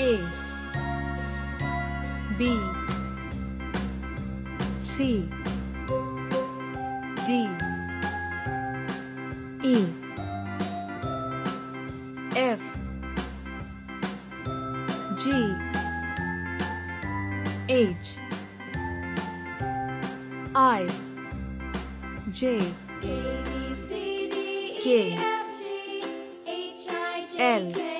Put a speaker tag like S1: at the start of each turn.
S1: A B C D E F G H I J K L. M